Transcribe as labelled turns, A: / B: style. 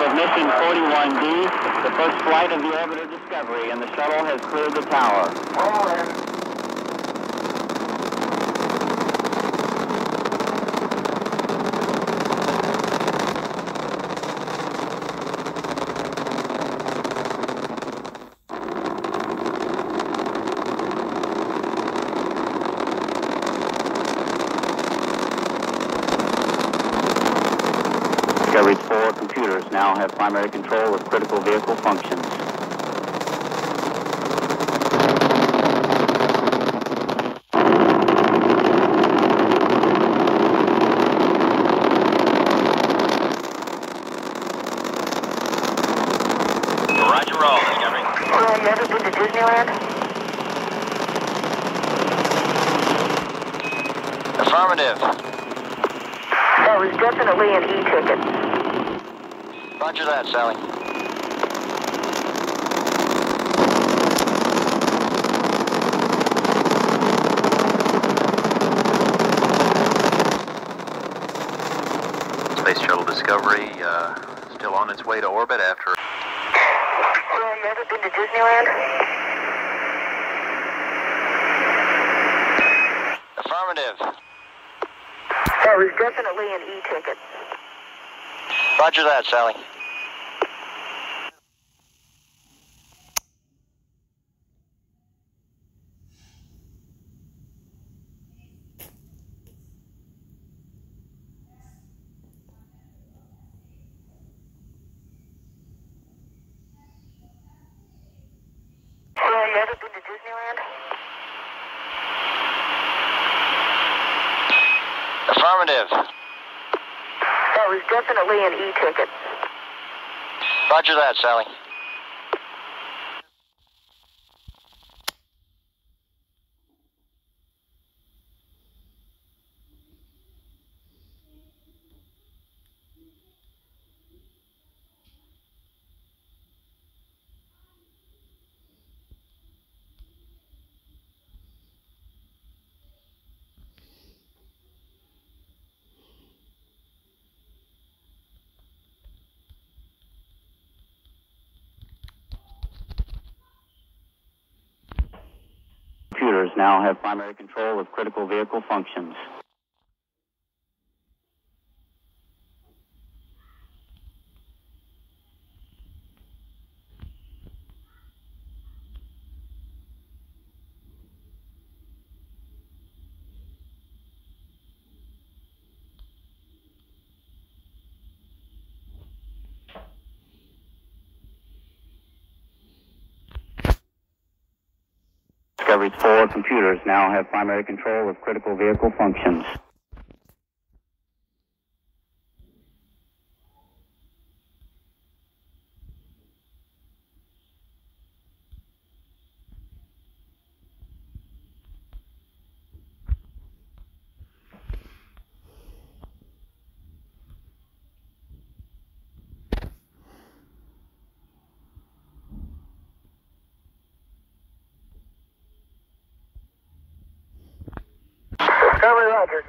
A: of mission 41D, the first flight of the orbiter Discovery, and the shuttle has cleared the tower. Discovery's four computers now have primary control of critical vehicle functions.
B: Roger roll, Discovery.
C: Well, you ever been to Disneyland?
B: Affirmative.
C: That was definitely an e-ticket.
B: Roger that, Sally.
D: Space Shuttle Discovery uh, still on its way to orbit after
C: Well, you ever been to Disneyland?
B: Affirmative.
C: That was definitely an e-ticket.
B: Roger that, Sally.
C: Well, you ever been to Disneyland?
B: Affirmative.
C: Was definitely an e-ticket.
B: Roger that, Sally.
A: Computers now have primary control of critical vehicle functions. Discovery's four computers now have primary control of critical vehicle functions.
C: Discovery, roger.